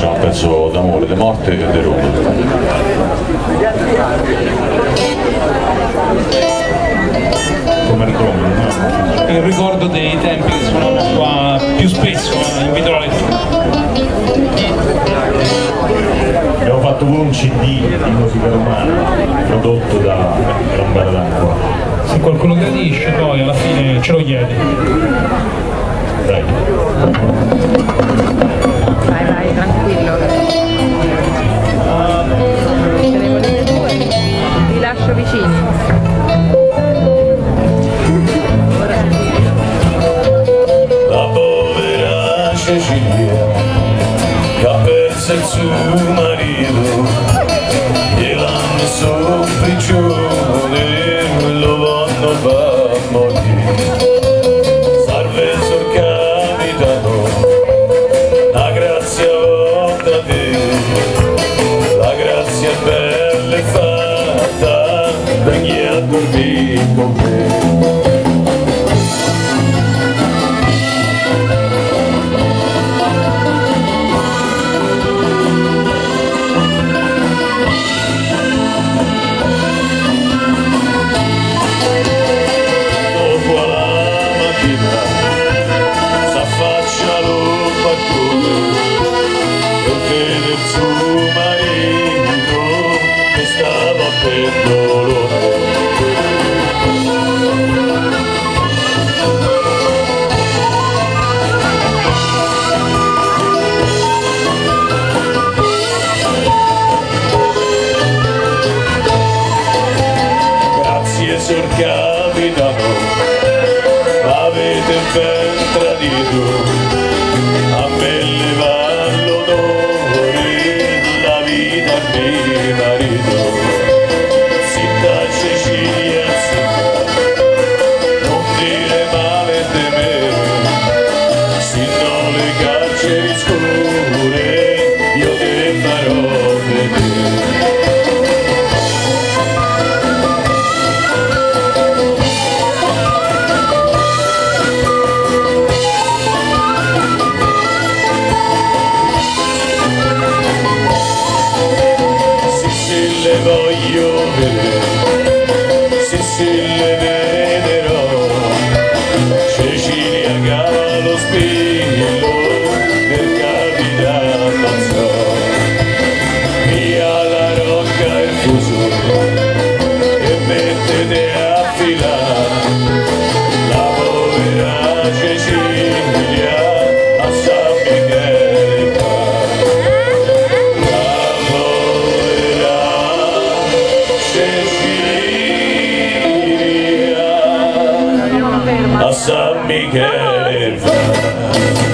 già un pezzo d'amore, de morte e de Roma. Il ricordo dei tempi che suonavamo qua più spesso, invito alla lettura. Abbiamo fatto pure un CD di musica romana prodotto da Lombard d'Acqua. Se qualcuno gradisce poi alla fine ce lo chiede. Dai. Vai, vai, tranquillo. Tenevo le tue, ti lascio vicini. Ora la povera Cecilia che ha perso il suo marito la grazia bella e fatta da chi ha dormito con me. S'affaccia lo balcone il suo marito che stava per dolore grazie signor capitano. Avete ben tradito Cecilia ferma.